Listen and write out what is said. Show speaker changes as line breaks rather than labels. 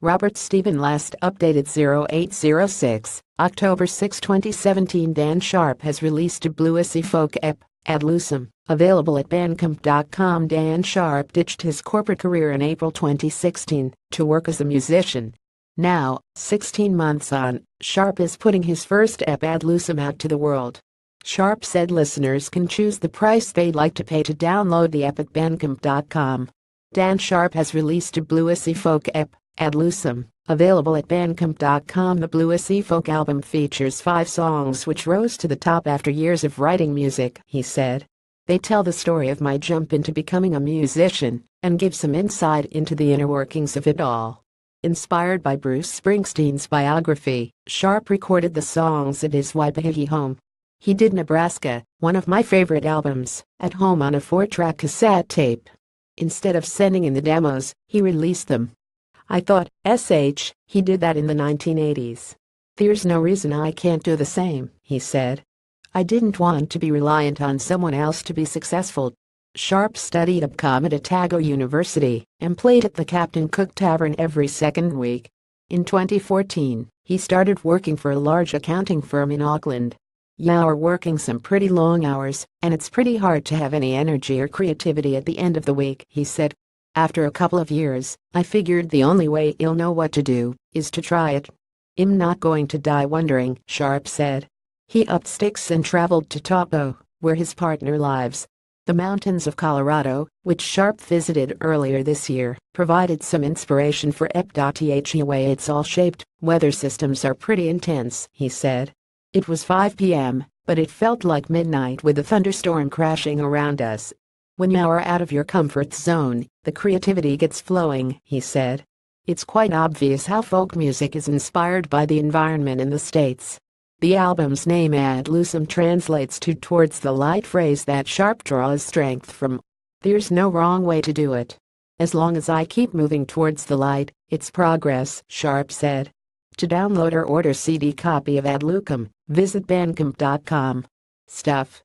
Robert Steven last updated 0806, October 6, 2017 Dan Sharp has released a bluesy folk ep, Ad Lucem, available at bandcamp.com Dan Sharp ditched his corporate career in April 2016 to work as a musician. Now, 16 months on, Sharp is putting his first ep Ad Lucem out to the world. Sharp said listeners can choose the price they'd like to pay to download the ep at bandcamp.com. Dan Sharp has released a bluesy folk ep, Ad Lucem, available at bandcamp.com. The Blue Sea folk album features five songs which rose to the top after years of writing music, he said. They tell the story of my jump into becoming a musician and give some insight into the inner workings of it all. Inspired by Bruce Springsteen's biography, Sharp recorded the songs at his Waipahi home. He did Nebraska, one of my favorite albums, at home on a four-track cassette tape. Instead of sending in the demos, he released them. I thought, SH, he did that in the 1980s. There's no reason I can't do the same, he said. I didn't want to be reliant on someone else to be successful. Sharp studied UPCOM at Otago University and played at the Captain Cook Tavern every second week. In 2014, he started working for a large accounting firm in Auckland. You're working some pretty long hours, and it's pretty hard to have any energy or creativity at the end of the week, he said. After a couple of years, I figured the only way you'll know what to do is to try it. I'm not going to die wondering, Sharp said. He upped sticks and traveled to Taupo, where his partner lives. The mountains of Colorado, which Sharp visited earlier this year, provided some inspiration for ep.the way it's all shaped. Weather systems are pretty intense, he said. It was 5 p.m., but it felt like midnight with a thunderstorm crashing around us. When you're out of your comfort zone, the creativity gets flowing, he said. It's quite obvious how folk music is inspired by the environment in the States. The album's name Ad Lucem translates to towards the light phrase that Sharp draws strength from. There's no wrong way to do it. As long as I keep moving towards the light, it's progress, Sharp said. To download or order CD copy of Ad Lucem, visit bandcamp.com. Stuff